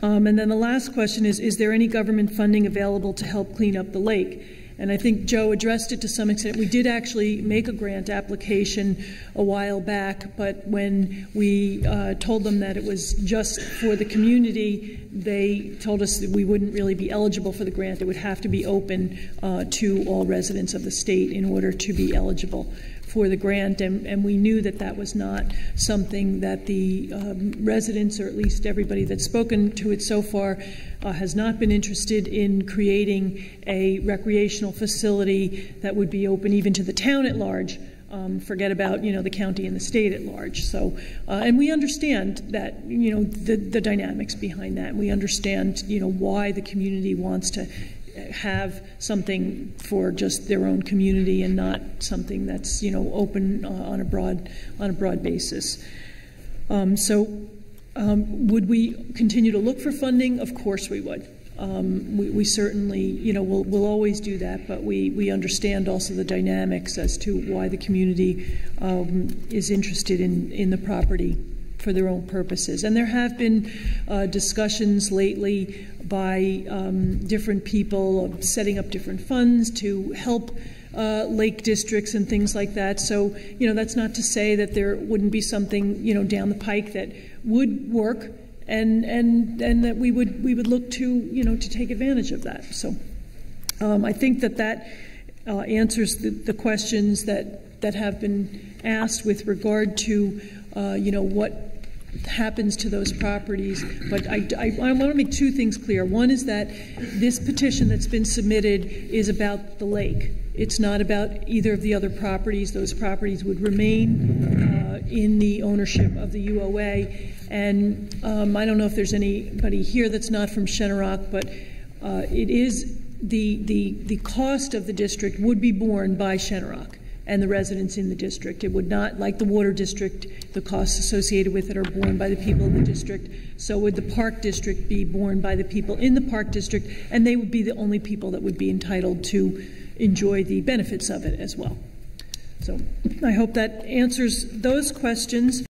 Um, and then the last question is Is there any government funding available to help clean up the lake? And I think Joe addressed it to some extent. We did actually make a grant application a while back, but when we uh, told them that it was just for the community, they told us that we wouldn't really be eligible for the grant. It would have to be open uh, to all residents of the state in order to be eligible for the grant, and, and we knew that that was not something that the um, residents, or at least everybody that's spoken to it so far, uh, has not been interested in creating a recreational facility that would be open even to the town at large. Um, forget about you know the county and the state at large. So, uh, and we understand that you know the the dynamics behind that. We understand you know why the community wants to have something for just their own community and not something that's you know open uh, on a broad on a broad basis. Um, so, um, would we continue to look for funding? Of course, we would. Um, we, we, certainly, you know, we'll, we'll, always do that, but we, we understand also the dynamics as to why the community um, is interested in, in the property for their own purposes. And there have been uh, discussions lately by um, different people of setting up different funds to help uh, lake districts and things like that. So, you know, that's not to say that there wouldn't be something, you know, down the pike that would work and, and, and that we would, we would look to, you know, to take advantage of that. So um, I think that that uh, answers the, the questions that, that have been asked with regard to, uh, you know, what happens to those properties. But I, I, I, want to make two things clear. One is that this petition that's been submitted is about the lake. It's not about either of the other properties. Those properties would remain uh, in the ownership of the UOA. And um, I don't know if there's anybody here that's not from Shenorock, but uh, it is the, the, the cost of the district would be borne by Shenorock and the residents in the district. It would not, like the water district, the costs associated with it are borne by the people of the district. So would the park district be borne by the people in the park district, and they would be the only people that would be entitled to enjoy the benefits of it as well. So I hope that answers those questions.